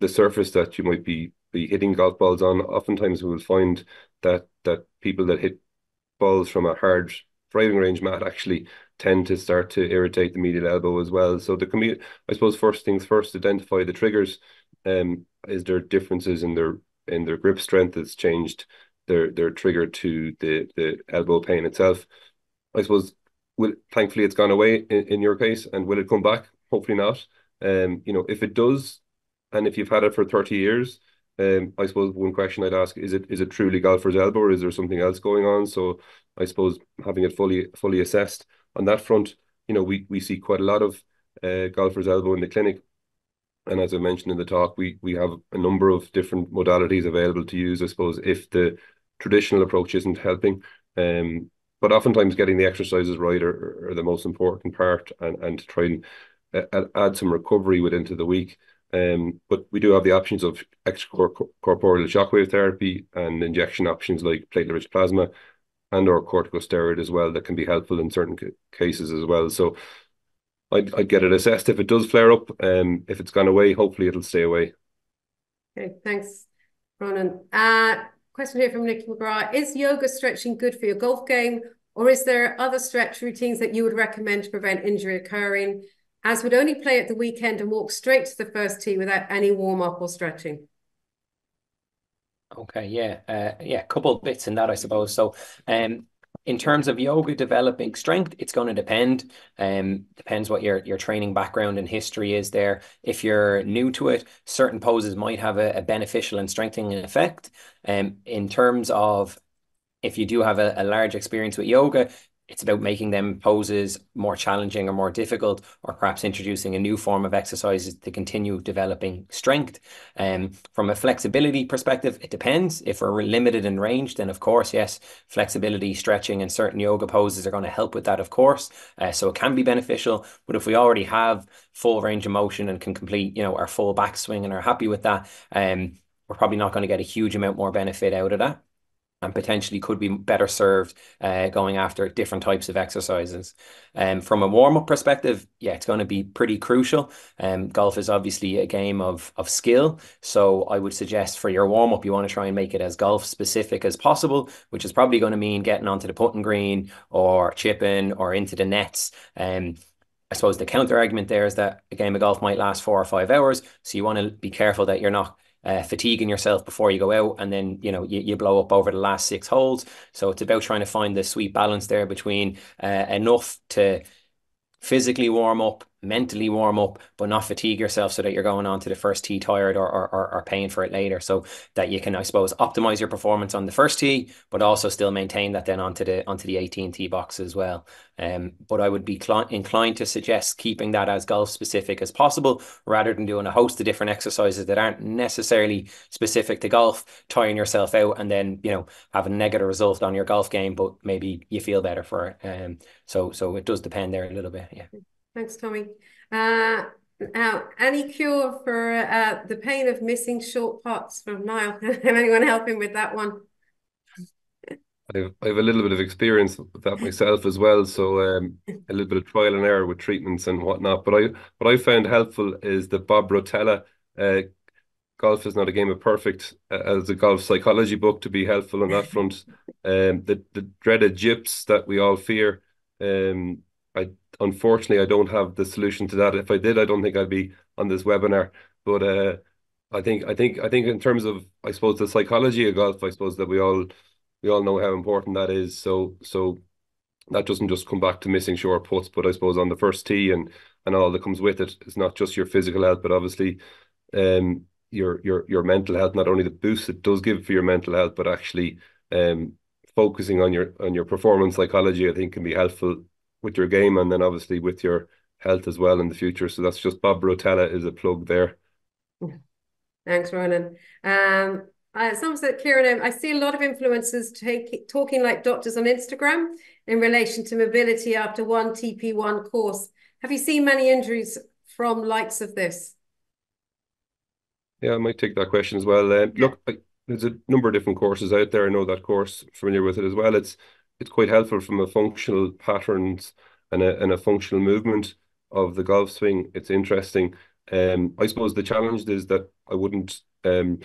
the surface that you might be be hitting golf balls on. Oftentimes we will find that that people that hit balls from a hard driving range mat actually tend to start to irritate the medial elbow as well. So the can I suppose, first things first, identify the triggers. Um, is there differences in their in their grip strength that's changed their their trigger to the the elbow pain itself? I suppose. Will thankfully it's gone away in, in your case, and will it come back? Hopefully not. Um, you know, if it does, and if you've had it for thirty years, um, I suppose one question I'd ask is it is it truly golfer's elbow or is there something else going on? So I suppose having it fully fully assessed on that front, you know, we see quite a lot of uh, golfer's elbow in the clinic. And as I mentioned in the talk, we have a number of different modalities available to use, I suppose, if the traditional approach isn't helping. Um, but oftentimes getting the exercises right are, the most important part and, to try and uh, add some recovery within the week. Um, but we do have the options of extracorporeal shockwave therapy and injection options like platelet-rich plasma and or corticosteroid as well that can be helpful in certain cases as well. So I'd, get it assessed if it does flare up. Um, if it's gone away, hopefully it'll stay away. Okay, thanks, Ronan. Uh, question here from Nick McGrath. Is yoga stretching good for your golf game or is there other stretch routines that you would recommend to prevent injury occurring? As would only play at the weekend and walk straight to the first tee without any warm-up or stretching. Okay, yeah, uh, yeah, a couple bits in that, I suppose. So, um, in terms of yoga developing strength, it's going to depend. Um, depends what your your training background and history is there. If you're new to it, certain poses might have a, a beneficial and strengthening effect. Um, in terms of if you do have a, a large experience with yoga, it's about making them poses more challenging or more difficult, or perhaps introducing a new form of exercises to continue developing strength. Um, from a flexibility perspective, it depends. If we're limited in range, then of course, yes, flexibility, stretching, and certain yoga poses are going to help with that, of course. Uh, so it can be beneficial. But if we already have full range of motion and can complete, you know, our full backswing and are happy with that, um, we're probably not going to get a huge amount more benefit out of that. And potentially could be better served uh, going after different types of exercises. Um, from a warm up perspective, yeah, it's going to be pretty crucial. Um, golf is obviously a game of of skill, so I would suggest for your warm up, you want to try and make it as golf specific as possible, which is probably going to mean getting onto the putting green or chipping or into the nets. Um, I suppose the counter argument there is that a game of golf might last four or five hours, so you want to be careful that you're not uh, fatiguing yourself before you go out and then you know you, you blow up over the last six holes. So it's about trying to find the sweet balance there between uh, enough to physically warm up mentally warm up, but not fatigue yourself so that you're going on to the first tee tired or, or, or paying for it later. So that you can, I suppose, optimize your performance on the first tee, but also still maintain that then onto the onto the 18 tee box as well. Um, but I would be inclined to suggest keeping that as golf specific as possible rather than doing a host of different exercises that aren't necessarily specific to golf, tiring yourself out and then, you know, have a negative result on your golf game, but maybe you feel better for it. Um, so so it does depend there a little bit. Yeah. Thanks, Tommy. Uh, now, any cure for uh, the pain of missing short putts from Niall? *laughs* Anyone help him with that one? I have, I have a little bit of experience with that myself as well. So um, a little bit of trial and error with treatments and whatnot. But I what I found helpful is the Bob Rotella uh, Golf is not a game of perfect uh, as a golf psychology book to be helpful on that front. *laughs* Um, the the dreaded yips that we all fear. Um, I unfortunately I don't have the solution to that. If I did, I don't think I'd be on this webinar. But uh, I think I think I think in terms of I suppose the psychology of golf, I suppose that we all we all know how important that is. So so that doesn't just come back to missing short putts, but I suppose on the first tee and and all that comes with it. It's not just your physical health, but obviously um your your your mental health. Not only the boost it does give for your mental health, but actually um focusing on your on your performance psychology, I think can be helpful with your game and then obviously with your health as well in the future. So that's just Bob Rotella is a plug there. Thanks, Ronan. Um, uh, someone said, Kieran, I see a lot of influencers take, talking like doctors on Instagram in relation to mobility after one TPI course. Have you seen many injuries from likes of this? Yeah, I might take that question as well. Um. Look, I, there's a number of different courses out there. I know that course, familiar with it as well. It's it's quite helpful from a functional patterns and a and a functional movement of the golf swing. It's interesting. Um, I suppose the challenge is that I wouldn't um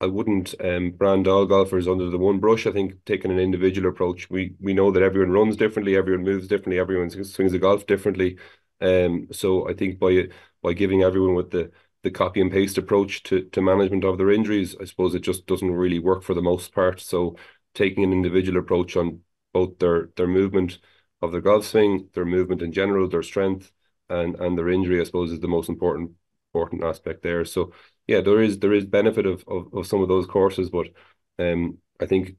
I wouldn't um brand all golfers under the one brush. I think taking an individual approach. We we know that everyone runs differently, everyone moves differently, everyone swings the golf differently. Um, so I think by by giving everyone with the the copy and paste approach to to management of their injuries, I suppose it just doesn't really work for the most part. So taking an individual approach on both their their movement of their golf swing, their movement in general, their strength, and and their injury, I suppose, is the most important important aspect there. So yeah, there is there is benefit of of, of some of those courses, but um, I think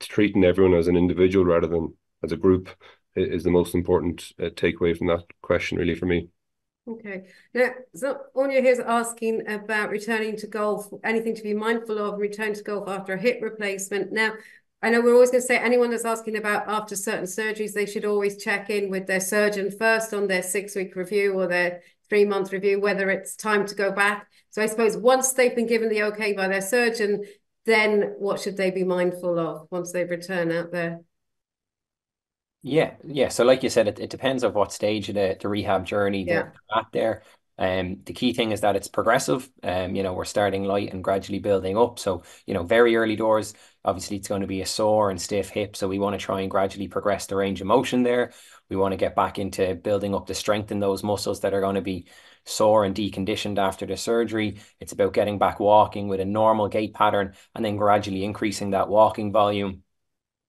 treating everyone as an individual rather than as a group is the most important uh, takeaway from that question, really, for me. Okay. Now, so Anya here's asking about returning to golf. Anything to be mindful of returning to golf after a hip replacement. Now, I know we're always going to say anyone that's asking about after certain surgeries, they should always check in with their surgeon first on their six week review or their three month review, whether it's time to go back. So I suppose once they've been given the okay by their surgeon, then what should they be mindful of once they return out there? Yeah, yeah. So like you said, it, it depends on what stage of the, the rehab journey yeah. they're at there. Um, the key thing is that it's progressive. Um, you know, we're starting light and gradually building up. So, you know, very early doors, obviously it's going to be a sore and stiff hip. So we want to try and gradually progress the range of motion there. We want to get back into building up the strength in those muscles that are going to be sore and deconditioned after the surgery. It's about getting back walking with a normal gait pattern and then gradually increasing that walking volume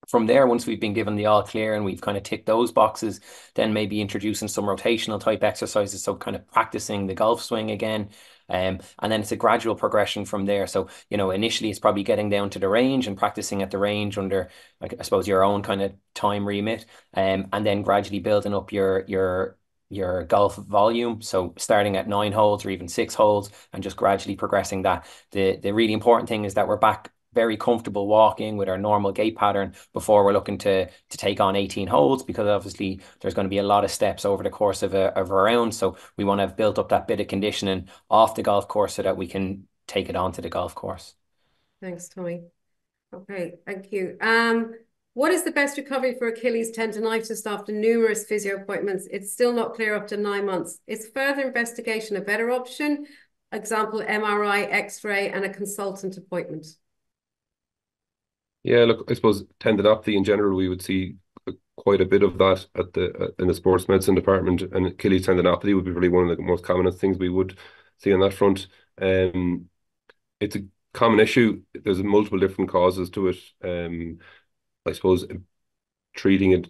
from there, once we've been given the all clear and we've kind of ticked those boxes, then maybe introducing some rotational type exercises. So kind of practicing the golf swing again. Um, and then it's a gradual progression from there. So, you know, initially it's probably getting down to the range and practicing at the range under, like, I suppose, your own kind of time remit. Um, and then gradually building up your, your, your golf volume. So starting at nine holes or even six holes and just gradually progressing that. The the really important thing is that we're back very comfortable walking with our normal gait pattern before we're looking to to take on 18 holes because obviously there's going to be a lot of steps over the course of a, of a round so we want to have built up that bit of conditioning off the golf course so that we can take it onto the golf course thanks Tommy Okay, thank you. Um, what is the best recovery for Achilles tendonitis after numerous physio appointments? It's still not clear after nine months. Is further investigation a better option? Example, MRI, X-ray, and a consultant appointment. Yeah, look, I suppose tendinopathy in general, we would see quite a bit of that at the uh, in the sports medicine department, and Achilles tendinopathy would be really one of the most common things we would see on that front. Um, it's a common issue. There's multiple different causes to it. Um, I suppose treating it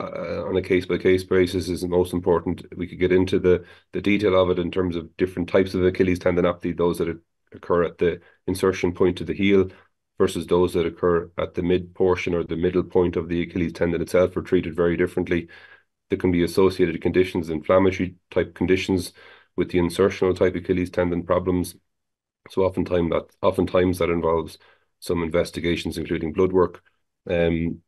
uh, on a case by case basis is the most important. We could get into the the detail of it in terms of different types of Achilles tendinopathy, those that occur at the insertion point of the heel versus those that occur at the mid portion or the middle point of the Achilles tendon itself are treated very differently. There can be associated conditions, inflammatory type conditions with the insertional type Achilles tendon problems. So oftentimes that oftentimes that involves some investigations, including blood work. Um,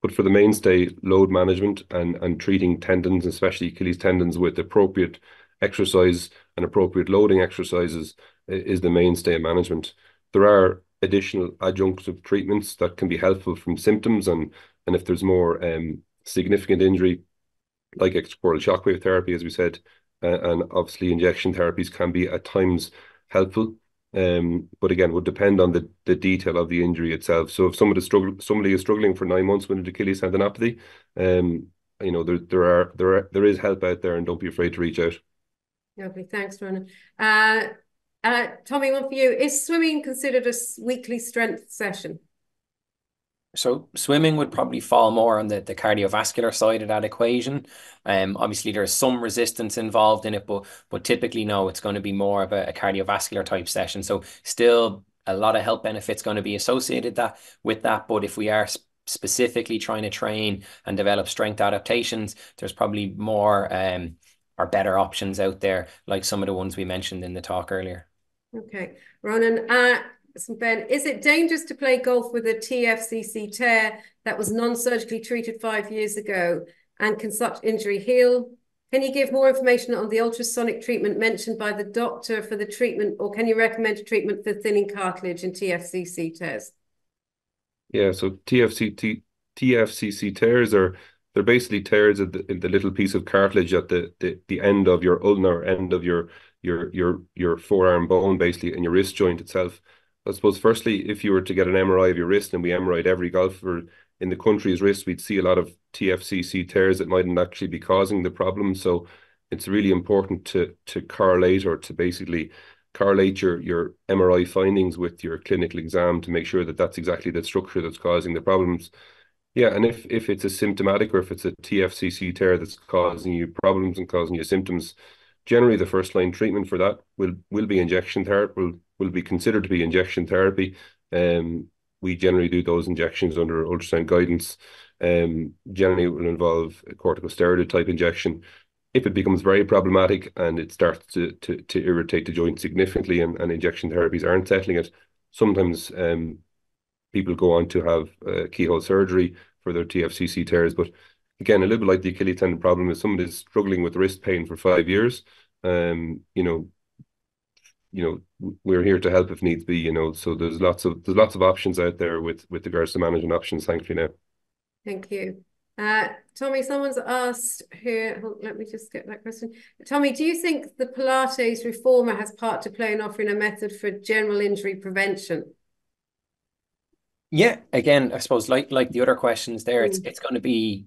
but for the mainstay, load management and and treating tendons, especially Achilles tendons, with appropriate exercise and appropriate loading exercises is the mainstay of management. There are additional adjunctive treatments that can be helpful from symptoms and and if there's more um, significant injury like extracorporeal shockwave therapy as we said uh, and obviously injection therapies can be at times helpful. Um, but again would depend on the detail of the injury itself. So if somebody is struggling for nine months with an Achilles tendinopathy um you know there there are there are there is help out there and don't be afraid to reach out. Okay thanks Ronan uh Tommy, one for you. Is swimming considered a weekly strength session? So swimming would probably fall more on the, the cardiovascular side of that equation. Um, obviously there's some resistance involved in it, but but typically no, it's going to be more of a, a cardiovascular type session. So still a lot of health benefits going to be associated that with that. But if we are specifically trying to train and develop strength adaptations, there's probably more um or better options out there, like some of the ones we mentioned in the talk earlier. Okay, Ronan. Uh, Ben, is it dangerous to play golf with a TFCC tear that was non-surgically treated five years ago? And can such injury heal? Can you give more information on the ultrasonic treatment mentioned by the doctor for the treatment, or can you recommend a treatment for thinning cartilage in TFCC tears? Yeah, so TFC, T, TFCC tears are they're basically tears at the, the little piece of cartilage at the, the, the end of your ulnar end of your your your your forearm bone basically and your wrist joint itself. I suppose firstly, if you were to get an MRI of your wrist, and we MRI'd every golfer in the country's wrist, we'd see a lot of TFCC tears that mightn't actually be causing the problem. So it's really important to to correlate or to basically correlate your your MRI findings with your clinical exam to make sure that that's exactly the structure that's causing the problems. Yeah, and if if it's a symptomatic or if it's a TFCC tear that's causing you problems and causing you symptoms, generally the first line treatment for that will will be injection therapy will be considered to be injection therapy. Um we generally do those injections under ultrasound guidance. Um generally it will involve a corticosteroid type injection. If it becomes very problematic and it starts to irritate the joint significantly and, and injection therapies aren't settling it sometimes um people go on to have uh, keyhole surgery for their TFCC tears but again, a little bit like the Achilles tendon problem, if someone is struggling with wrist pain for five years, um, you know, you know, we're here to help if needs be, you know. So there's lots of there's lots of options out there with with regards to management options, thankfully now. Thank you. Uh, Tommy, someone's asked here, let me just get that question. Tommy, do you think the Pilates reformer has part to play in offering a method for general injury prevention? Yeah, again, I suppose like like the other questions there, mm. it's it's going to be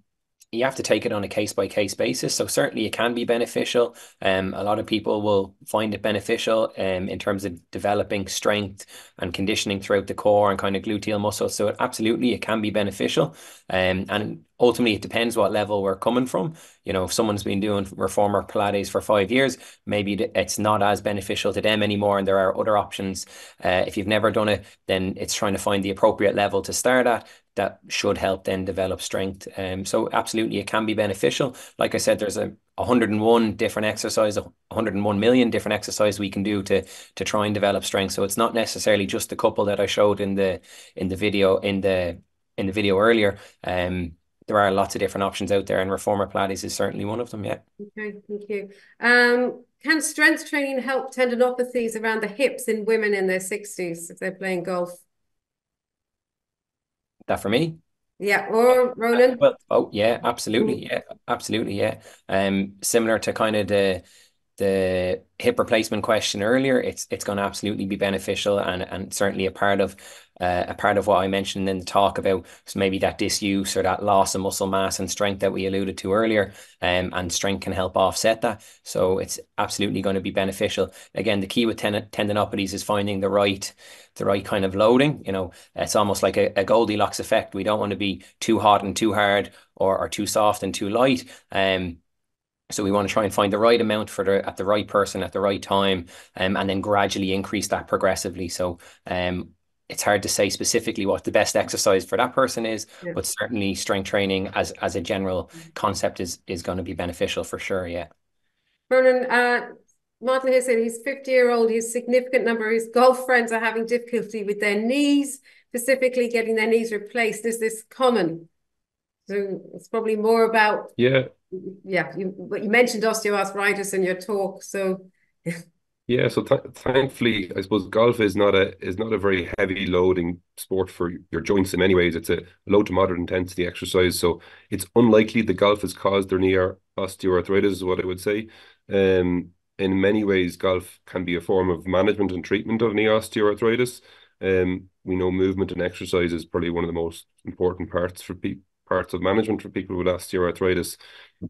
you have to take it on a case by case basis. So certainly it can be beneficial. Um, a lot of people will find it beneficial um, in terms of developing strength and conditioning throughout the core and kind of gluteal muscles. So it, absolutely it can be beneficial. Um, and ultimately it depends what level we're coming from. You know, if someone's been doing reformer Pilates for five years, maybe it's not as beneficial to them anymore. And there are other options. Uh, if you've never done it, then it's trying to find the appropriate level to start at that should help then develop strength. Um, so absolutely it can be beneficial. Like I said, there's a 101 different exercise, 101 million different exercise we can do to to try and develop strength. So it's not necessarily just the couple that I showed in the in the video in the in the video earlier. Um, there are lots of different options out there, and reformer Pilates is certainly one of them. Yeah. Okay, thank you. Um, can strength training help tendinopathies around the hips in women in their sixties if they're playing golf? That for me? Yeah, or Ronan? Well, oh yeah, absolutely, yeah, absolutely, yeah. Um, similar to kind of the the hip replacement question earlier, it's it's going to absolutely be beneficial and and certainly a part of uh, a part of what I mentioned in the talk about maybe that disuse or that loss of muscle mass and strength that we alluded to earlier. Um, and strength can help offset that. So it's absolutely going to be beneficial. Again, the key with ten- tendinopathies is finding the right the right kind of loading. You know, it's almost like a, a Goldilocks effect. We don't want to be too hot and too hard or, or too soft and too light. Um, so we want to try and find the right amount for the at the right person at the right time, um, and then gradually increase that progressively. So um, it's hard to say specifically what the best exercise for that person is, yeah. but certainly strength training as as a general concept is is going to be beneficial for sure. Yeah. Ronan, uh, Martin here said he's 50 year old. His significant number of his golf friends are having difficulty with their knees, specifically getting their knees replaced. Is this common? So it's probably more about yeah yeah, you, you mentioned osteoarthritis in your talk, so. *laughs* Yeah, so th thankfully, I suppose golf is not a is not a very heavy loading sport for your joints in many ways. It's a low to moderate intensity exercise, so it's unlikely the golf has caused their knee osteoarthritis, is what I would say. Um, in many ways, golf can be a form of management and treatment of knee osteoarthritis. Um, we know movement and exercise is probably one of the most important parts for people parts of management for people with osteoarthritis.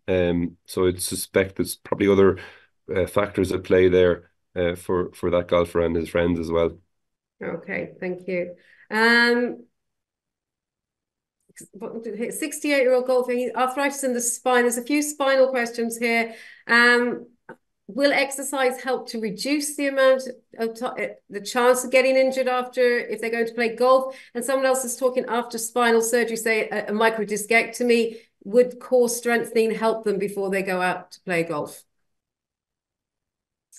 Um, so I'd suspect there's probably other uh, factors at play there uh, for for that golfer and his friends as well. Okay, thank you. Um, 68 year old golfer, arthritis in the spine. There's a few spinal questions here. Um, will exercise help to reduce the amount of the chance of getting injured after if they're going to play golf and someone else is talking after spinal surgery say a, a microdiscectomy would core strengthening help them before they go out to play golf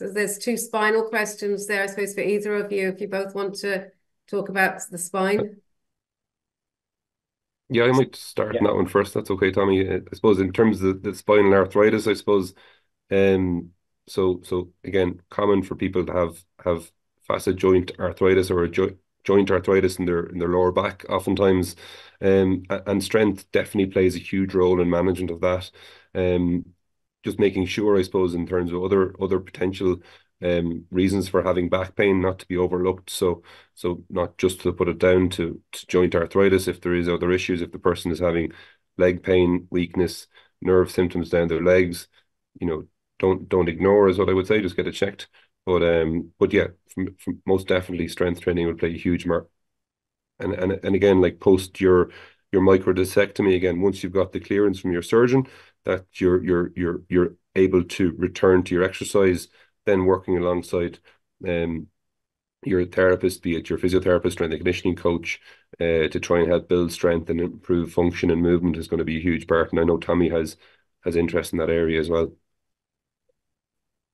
so there's two spinal questions there i suppose for either of you if you both want to talk about the spine yeah i might start yeah. on that one first that's okay tommy i suppose in terms of the, the spinal arthritis i suppose um so so again, common for people to have have facet joint arthritis or a jo joint arthritis in their in their lower back oftentimes um and strength definitely plays a huge role in management of that um just making sure i suppose in terms of other other potential um reasons for having back pain not to be overlooked so so not just to put it down to, to joint arthritis if there is other issues if the person is having leg pain weakness nerve symptoms down their legs you know don't don't ignore is what I would say. Just get it checked. But um, but yeah, from, from most definitely, strength training would play a huge mark. And and and again, like post your your microdiscectomy, again, once you've got the clearance from your surgeon that you're you're you're you're able to return to your exercise, then working alongside um your therapist, be it your physiotherapist, strength and conditioning coach, uh, to try and help build strength and improve function and movement is going to be a huge part. And I know Tommy has has interest in that area as well.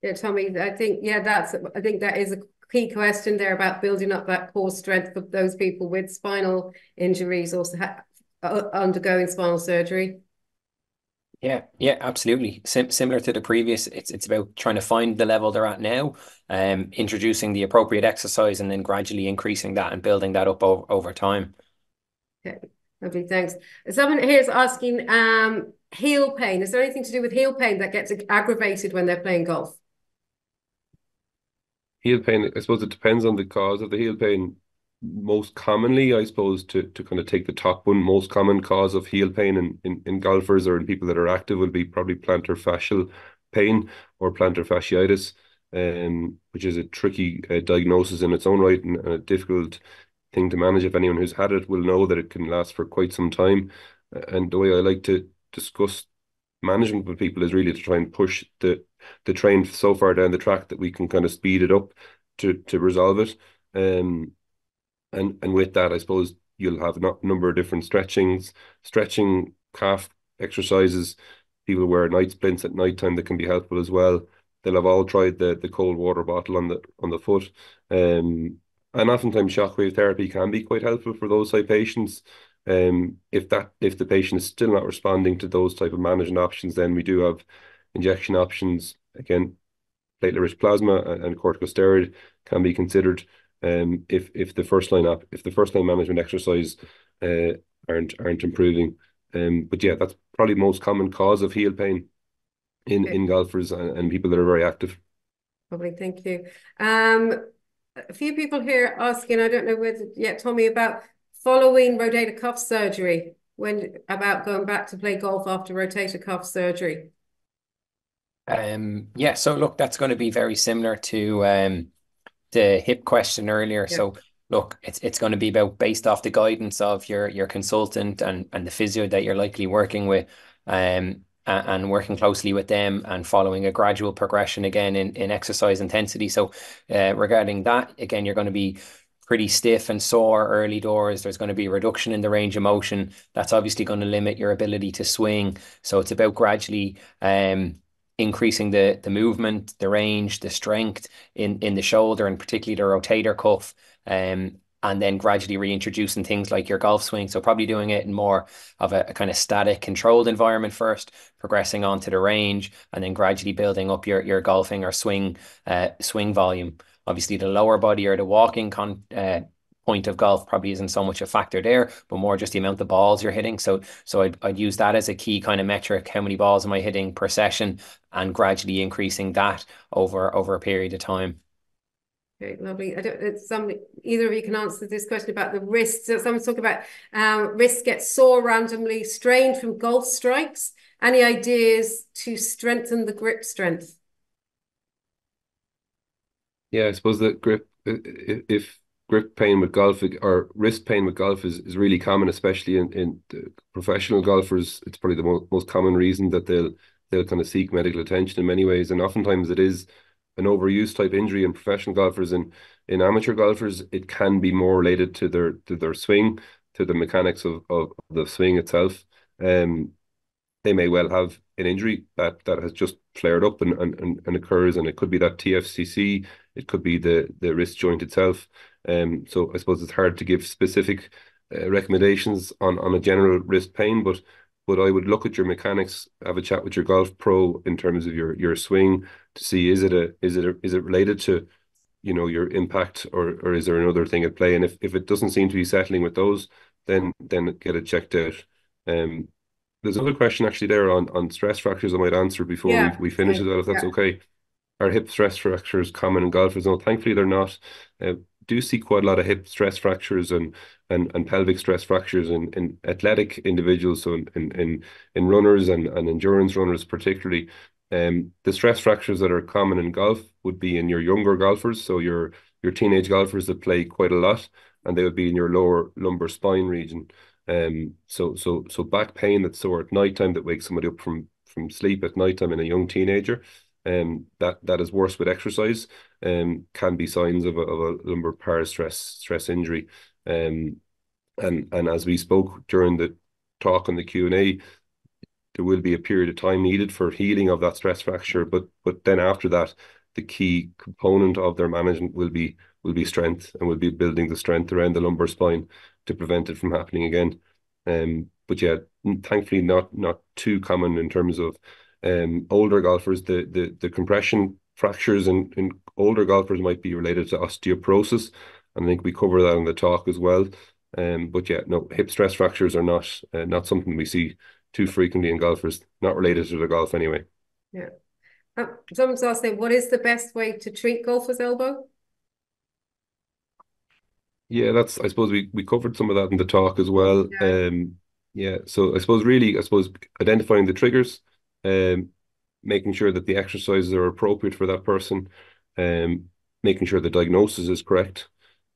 Yeah, Tommy, I think, yeah, that's, I think that is a key question there about building up that core strength for those people with spinal injuries also uh, undergoing spinal surgery. Yeah, yeah, absolutely. Sim similar to the previous, it's it's about trying to find the level they're at now, um, introducing the appropriate exercise, and then gradually increasing that and building that up over, over time. Okay, lovely, thanks. Someone here is asking, um, heel pain. Is there anything to do with heel pain that gets aggravated when they're playing golf? heel pain, I suppose it depends on the cause of the heel pain. Most commonly, I suppose, to, to kind of take the top one, most common cause of heel pain in, in, in golfers or in people that are active will be probably plantar fascial pain or plantar fasciitis, um, which is a tricky uh, diagnosis in its own right and, and, a difficult thing to manage. If anyone who's had it will know that it can last for quite some time. And the way I like to discuss management with people is really to try and push the the train so far down the track that we can kind of speed it up to to resolve it. Um, and and with that, I suppose you'll have a number of different stretchings, stretching calf exercises. People wear night splints at night time that can be helpful as well. They'll have all tried the the cold water bottle on the on the foot. Um, and oftentimes shockwave therapy can be quite helpful for those type patients. Um, if that if the patient is still not responding to those type of management options, then we do have injection options, again, platelet-rich plasma and corticosteroid can be considered um, if if the first line up if the first line management exercise uh, aren't aren't improving. Um, but yeah, that's probably the most common cause of heel pain in Okay. in golfers and, and people that are very active. Lovely, thank you. Um, a few people here asking, I don't know whether yet, Tommy, about following rotator cuff surgery, when about going back to play golf after rotator cuff surgery. Um, yeah, so look, that's going to be very similar to um, the hip question earlier. Yeah. So look, it's it's going to be about based off the guidance of your your consultant and and the physio that you're likely working with, um, a- and working closely with them and following a gradual progression again in in exercise intensity. So, uh, regarding that, again, you're going to be pretty stiff and sore early doors. There's going to be a reduction in the range of motion. That's obviously going to limit your ability to swing. So it's about gradually um increasing the the movement, the range, the strength in in the shoulder, and particularly the rotator cuff, um, and then gradually reintroducing things like your golf swing. So probably doing it in more of a, a kind of static, controlled environment first, progressing onto the range, and then gradually building up your your golfing or swing uh, swing volume. Obviously, the lower body or the walking con uh, point of golf probably isn't so much a factor there, but more just the amount of balls you're hitting. So so I'd, I'd use that as a key kind of metric. How many balls am I hitting per session? And gradually increasing that over over a period of time. Okay, lovely. I don't, it's some, either of you can answer this question about the wrists. So Someone's talking about um, wrists get sore randomly, strained from golf strikes. Any ideas to strengthen the grip strength? Yeah, I suppose that grip, i- i- if grip pain with golf or wrist pain with golf is, is really common, especially in, in professional golfers, it's probably the mo most common reason that they'll they'll kind of seek medical attention in many ways. And oftentimes it is an overuse type injury in professional golfers and in amateur golfers, it can be more related to their to their swing, to the mechanics of, of the swing itself. Um, they may well have an injury that that has just flared up and, and, and, and occurs, and it could be that TFCC, it could be the the wrist joint itself. Um, so I suppose it's hard to give specific uh, recommendations on on a general wrist pain, but but I would look at your mechanics, have a chat with your golf pro in terms of your your swing to see is it a is it a, is it related to you know your impact or or is there another thing at play? And if if it doesn't seem to be settling with those, then then get it checked out. Um, there's another question actually there on on stress fractures I might answer before Yeah, we, we finish as well, if that's yeah. okay. Are hip stress fractures common in golfers? No, thankfully they're not. Uh, do see quite a lot of hip stress fractures and and, and pelvic stress fractures in, in athletic individuals, so in, in, in, runners and, and endurance runners particularly. Um, the stress fractures that are common in golf would be in your younger golfers, so your your teenage golfers that play quite a lot, and they would be in your lower lumbar spine region. Um, so so so back pain that's sore at night time that wakes somebody up from from sleep at night time in a young teenager, um, that that is worse with exercise, um, can be signs of a, of a lumbar parastress stress injury. Um, and and as we spoke during the talk on the Q and A, there will be a period of time needed for healing of that stress fracture. But but then after that, the key component of their management will be will be strength and will be building the strength around the lumbar spine to prevent it from happening again. Um, but yeah, thankfully not not too common in terms of um older golfers. The the the compression fractures and, in older golfers might be related to osteoporosis. And I think we cover that in the talk as well. Um, but yeah, no, hip stress fractures are not uh, not something we see too frequently in golfers, not related to the golf anyway. Yeah. Um, someone's asking, what is the best way to treat golfer's elbow? Yeah, that's I suppose we we covered some of that in the talk as well. Yeah. Um, yeah, so I suppose really, I suppose identifying the triggers, um, making sure that the exercises are appropriate for that person, um, making sure the diagnosis is correct,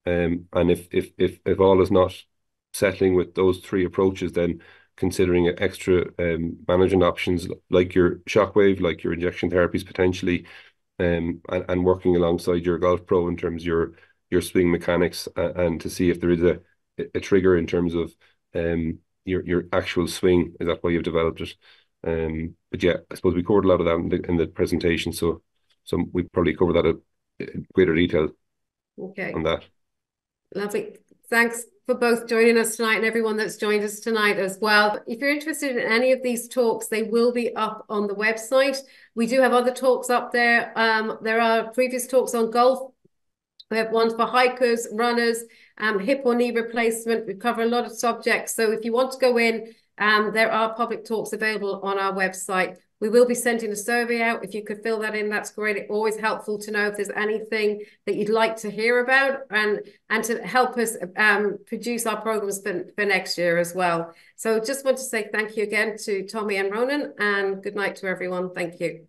um, and if if if if all is not settling with those three approaches, then considering extra um management options like your shockwave, like your injection therapies potentially, um, and, and working alongside your golf pro in terms of your your swing mechanics and, to see if there is a a trigger in terms of um your your actual swing. Is that why you've developed it? Um, but yeah, I suppose we covered a lot of that in the in the presentation, so so we probably cover that in greater detail Okay, on that. lovely. Thanks for both joining us tonight and everyone that's joined us tonight as well. If you're interested in any of these talks, they will be up on the website. We do have other talks up there. Um, there are previous talks on golf We have ones for hikers, runners, um, hip or knee replacement. We cover a lot of subjects. So if you want to go in, um, there are public talks available on our website. We will be sending a survey out. If you could fill that in, that's great. It's always helpful to know if there's anything that you'd like to hear about and, and to help us um, produce our programs for, for next year as well. So just want to say thank you again to Tommy and Ronan and good night to everyone. Thank you.